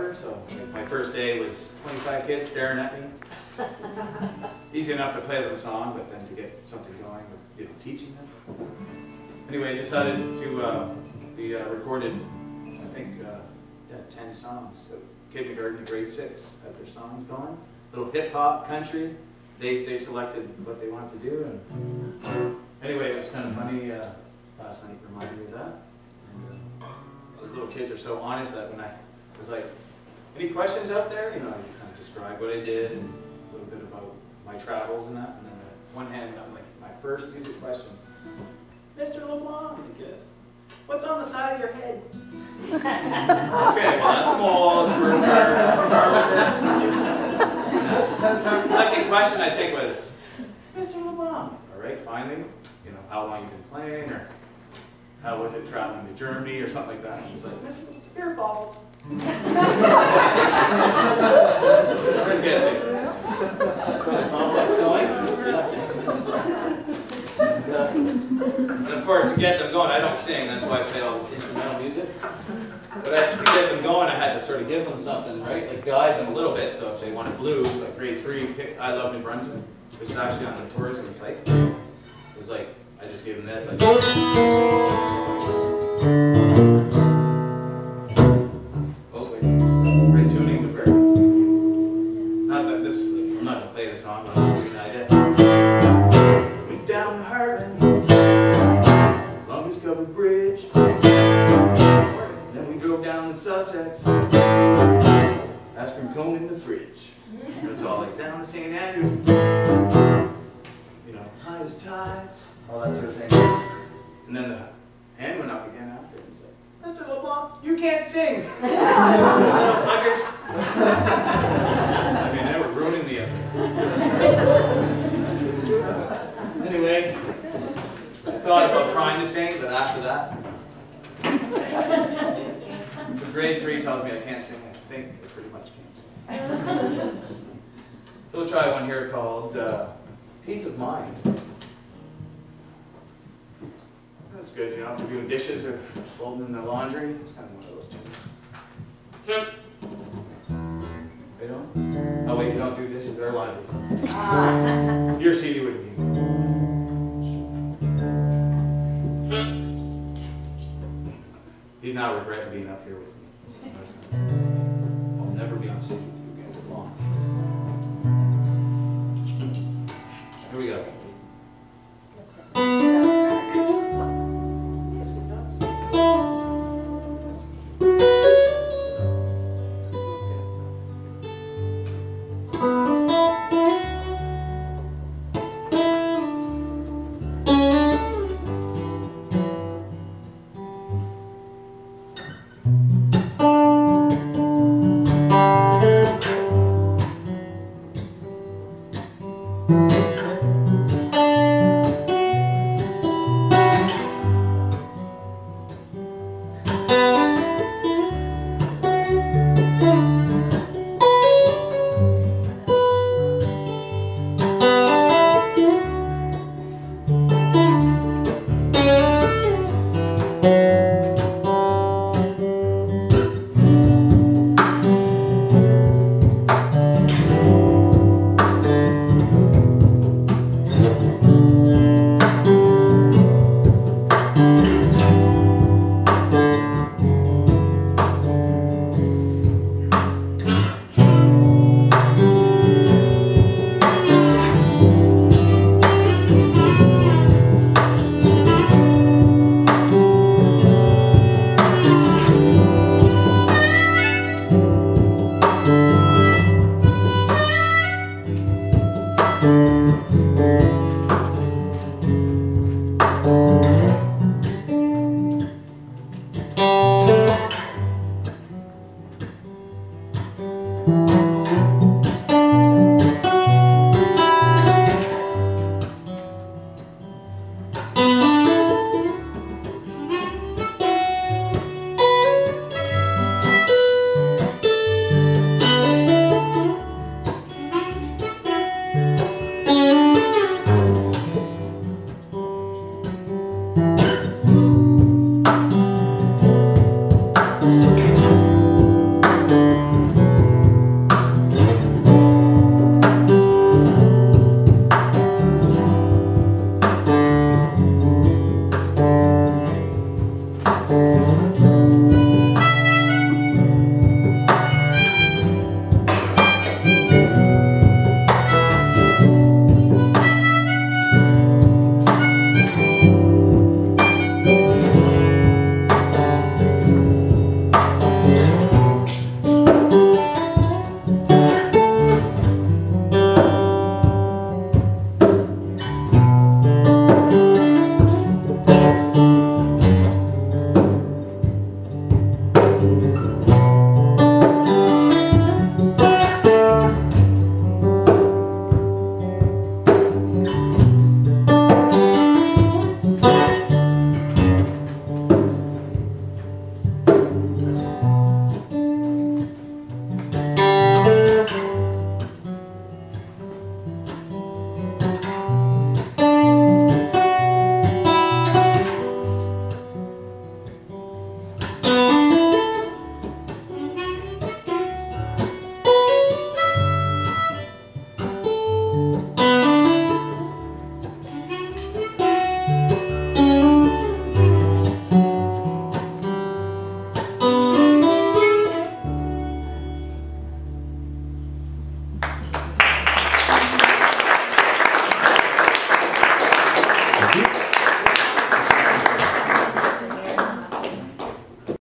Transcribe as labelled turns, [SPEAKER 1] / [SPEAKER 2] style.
[SPEAKER 1] ever, so my first day was 25 kids staring at me. Easy enough to play them a song, but then to get something going with you know, teaching them. Anyway, I decided to uh, be uh, recorded, I think, uh, yeah, 10 songs. So kindergarten to grade six had their songs going. Little hip hop, country. They, they selected what they wanted to do. And anyway, it was kind of funny. Uh, last night reminded me of that. And, uh, those little kids are so honest that when I was like, any questions out there? You know, I kind of described what I did and a little bit about my travels and that. And then uh, one hand, I'm like, my first music question. Mr. LeBlanc, the kids. What's on the side of your head? okay, well that's that's Second question I think was, Mr. LeBlanc. All right, finally, you know, how long you been playing, or how was it traveling to Germany, or something like that. And he's like, Mr. Beer. And of course, to get them going, I don't sing, that's why I play all this instrumental music. But I, to get them going, I had to sort of give them something, right? Like guide them a little bit. So if they wanted blues, like grade three, pick I Love New Brunswick, which is actually on the tourism site. It was like, I just gave them this, like. Bridge. Then we drove down to Sussex. Ice cream cone in the fridge. Was all like down to St. Andrews. You know, highest tides, all that sort of thing. And then the hand went up again after and said, Mr. LeBlanc, you can't sing. after that, the grade three tells me I can't sing. I think I pretty much can't sing. so we'll try one here called uh, Peace of Mind. That's good, you know, after doing dishes or folding the laundry. It's kind of one of those things. They don't? Oh wait, you don't do dishes or laundry. Your CD would be. Now regret being up here with me. I'll never be on stage